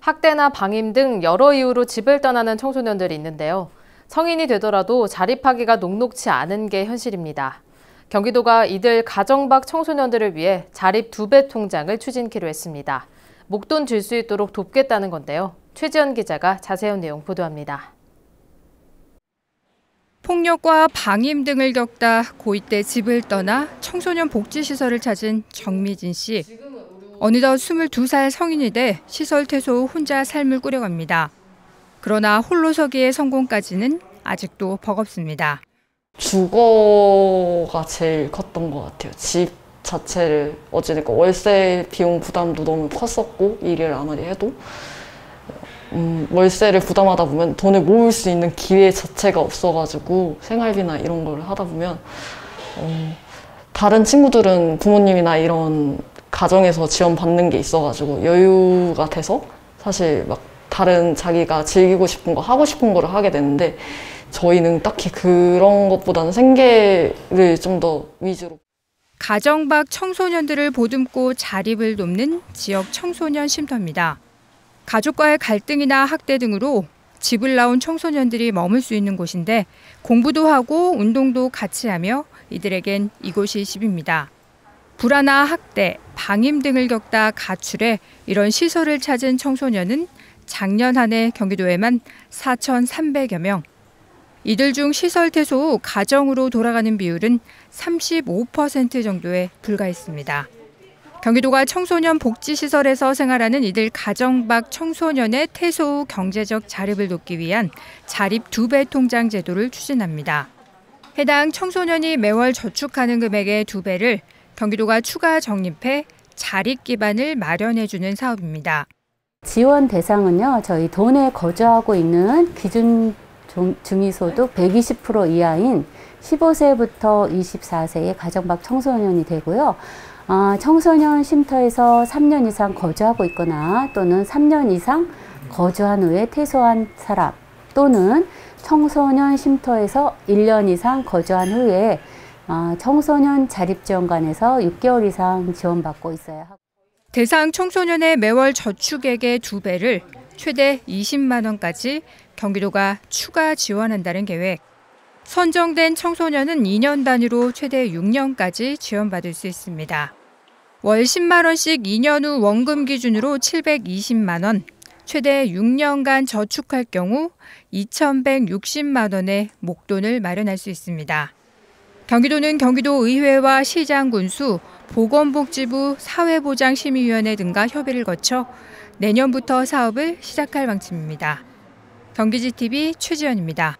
학대나 방임 등 여러 이유로 집을 떠나는 청소년들이 있는데요. 성인이 되더라도 자립하기가 녹록치 않은 게 현실입니다. 경기도가 이들 가정박 청소년들을 위해 자립 두배 통장을 추진키로 했습니다. 목돈 줄 수 있도록 돕겠다는 건데요. 최지연 기자가 자세한 내용 보도합니다. 폭력과 방임 등을 겪다 고2 때 집을 떠나 청소년 복지시설을 찾은 정미진 씨. 어느덧 22살 성인이 돼 시설 퇴소 후 혼자 삶을 꾸려갑니다. 그러나 홀로 서기의 성공까지는 아직도 버겁습니다. 주거가 제일 컸던 것 같아요. 집 자체를 어찌됐건 월세 비용 부담도 너무 컸었고 일을 아무리 해도 음, 월세를 부담하다 보면 돈을 모을 수 있는 기회 자체가 없어가지고 생활비나 이런 걸 하다 보면 어, 다른 친구들은 부모님이나 이런 가정에서 지원받는 게 있어가지고 여유가 돼서 사실 막 다른 자기가 즐기고 싶은 거 하고 싶은 거를 하게 되는데 저희는 딱히 그런 것보다는 생계를 좀 더 위주로 가정 밖 청소년들을 보듬고 자립을 돕는 지역 청소년 쉼터입니다. 가족과의 갈등이나 학대 등으로 집을 나온 청소년들이 머물 수 있는 곳인데 공부도 하고 운동도 같이 하며 이들에겐 이곳이 집입니다. 불안나 학대, 방임 등을 겪다 가출해 이런 시설을 찾은 청소년은 작년 한 해 경기도에만 4,300여 명. 이들 중 시설 퇴소 후 가정으로 돌아가는 비율은 35% 정도에 불과했습니다. 경기도가 청소년 복지시설에서 생활하는 이들 가정 밖 청소년의 퇴소 후 경제적 자립을 돕기 위한 자립 두배 통장 제도를 추진합니다. 해당 청소년이 매월 저축하는 금액의 두 배를 경기도가 추가 적립해 자립 기반을 마련해주는 사업입니다. 지원 대상은요, 저희 도내 거주하고 있는 기준 중위소득 120% 이하인 15세부터 24세의 가정박 청소년이 되고요. 어, 청소년 쉼터에서 3년 이상 거주하고 있거나 또는 3년 이상 거주한 후에 퇴소한 사람 또는 청소년 쉼터에서 1년 이상 거주한 후에 아, 청소년 자립지원관에서 6개월 이상 지원받고 있어야 하고. 대상 청소년의 매월 저축액의 두 배를 최대 20만 원까지 경기도가 추가 지원한다는 계획. 선정된 청소년은 2년 단위로 최대 6년까지 지원받을 수 있습니다. 월 10만 원씩 2년 후 원금 기준으로 720만 원, 최대 6년간 저축할 경우 2,160만 원의 목돈을 마련할 수 있습니다. 경기도는 경기도 의회와 시장 군수, 보건복지부 사회보장심의위원회 등과 협의를 거쳐 내년부터 사업을 시작할 방침입니다. 경기지TV 최지연입니다.